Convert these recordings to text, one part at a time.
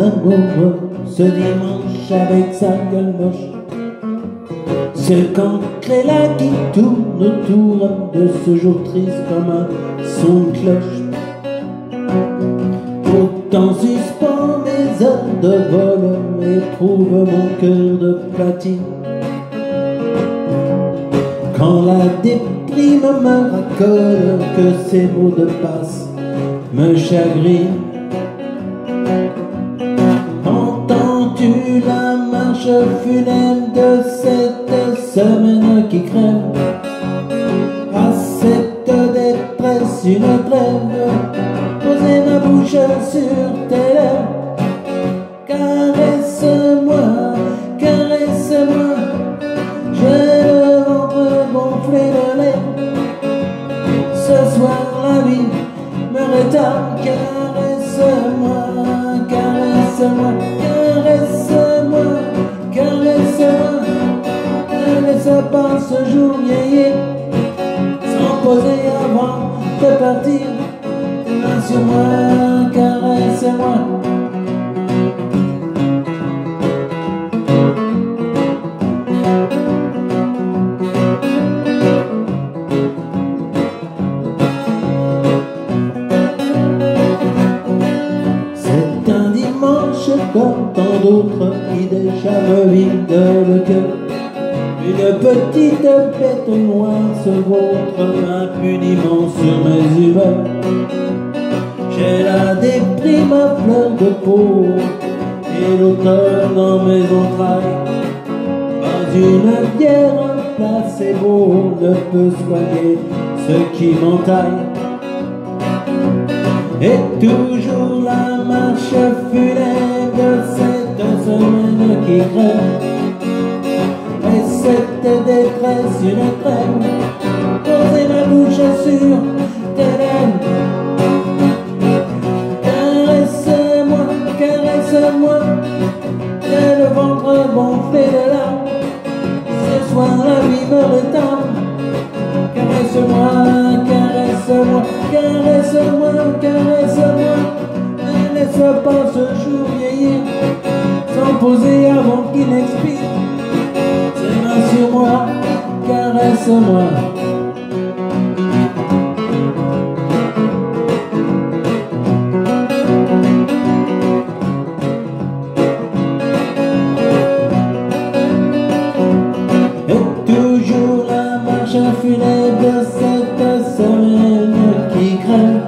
amoureux ce dimanche avec sa gueule moche. Ce cancre-là qui tourne autour de ce jour triste comme un son de cloche. Pourtant suspend mes heures de vol, éprouve mon cœur de platine. Quand la déprime me racole, que ces mots de passe me chagrinent. La marche funèbre de cette semaine qui crève. À cette détresse une trêve, poser ma bouche sur tes lèvres. Caresse-moi, caresse-moi, j'ai le ventre gonflé Pas ce jour vieillir, sans poser avant de partir. Tes mains sur moi, caresse-moi. C'est un dimanche comme tant d'autres qui déjà me vide le cœur. Une petite bête noire se vautre impuniment sur mes humeurs. J'ai la déprime à fleur de peau et l'auteur dans mes entrailles. Pas une bière, placebo ne peut soigner ce qui m'entaille. Et toujours la marche funèbre de cette semaine qui crève. Et cette détresse une trêve, poser ma bouche sur tes lèvres. Caresse-moi, caresse-moi, j'ai le ventre gonflé de larmes. Ce soir la vie me rétame. Caresse-moi, caresse-moi, caresse-moi, caresse-moi. Caresse-moi. Et toujours la marche funèbre de cette semaine qui crève.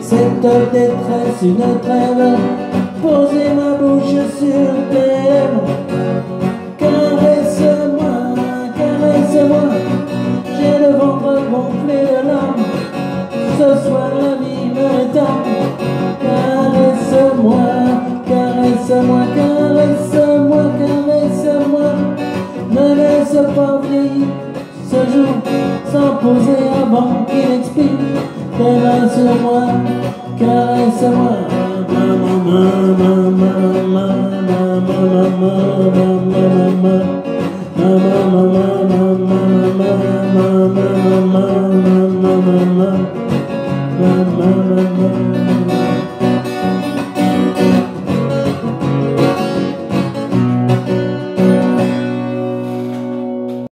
Cette détresse, une trêve, poser ma bouche sur tes lèvres. Ce jour sans poser avant qu'il expire. Tes mains sur moi, caresse-moi. Maman, maman, maman, maman,